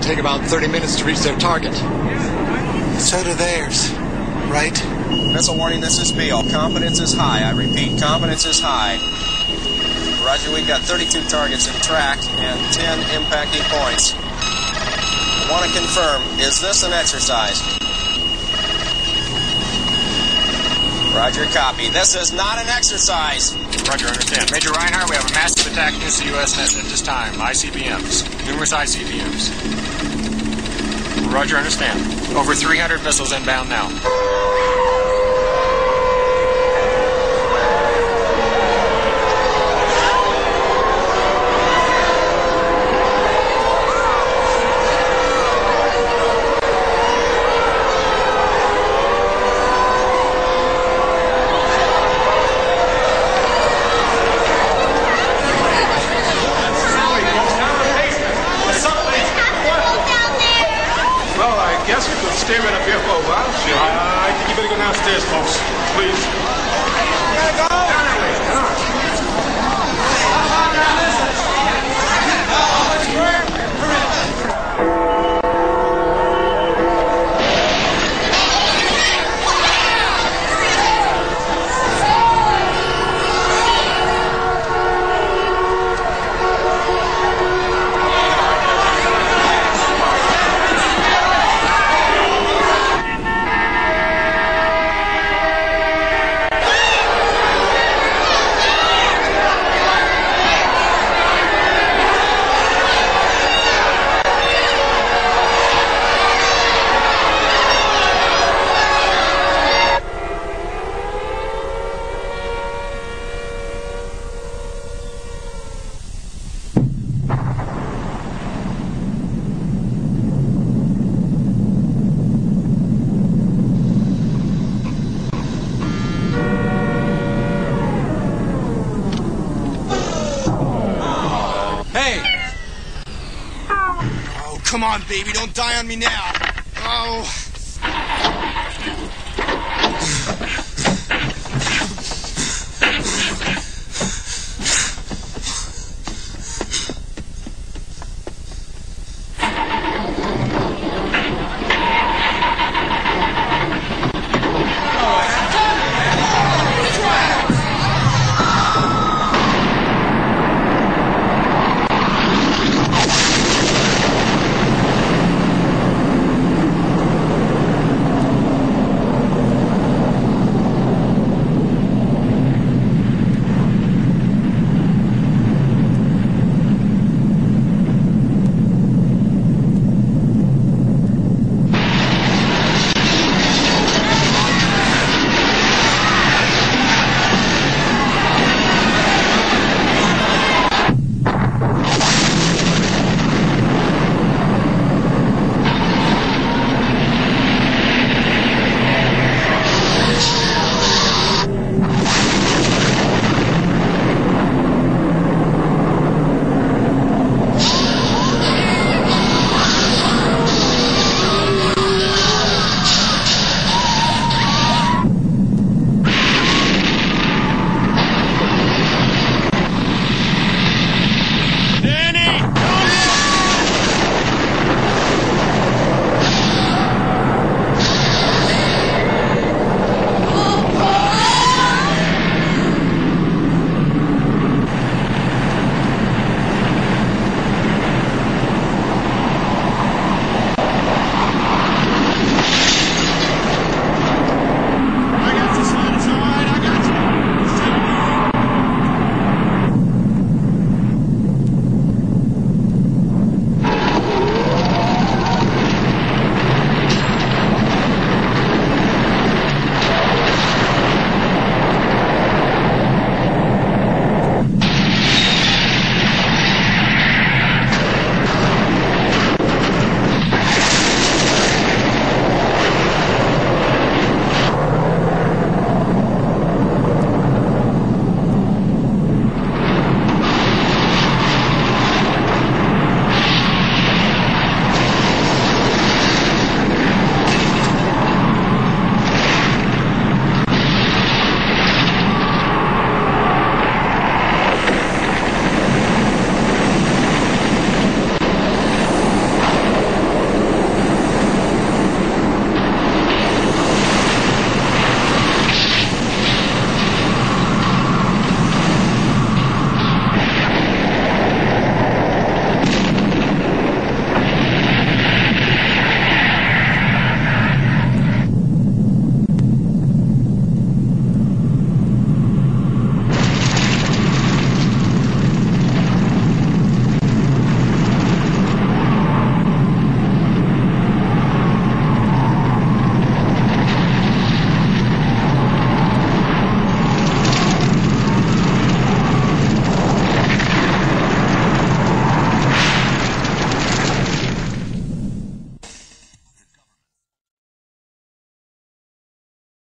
take about 30 minutes to reach their target. So do theirs, right? Missile warning, this is Beale. Confidence is high. I repeat, confidence is high. Roger, we've got 32 targets in track and 10 impacting points. I want to confirm, is this an exercise? Roger, copy. This is not an exercise. Roger, understand. Major Reinhardt, we have a massive attack against the U.S. at this time. ICBMs. Numerous ICBMs. Roger, understand. Over 300 missiles inbound now. Well, I stay up here for a while, I think you better go downstairs, folks. Please. Come on, baby. Don't die on me now. Oh.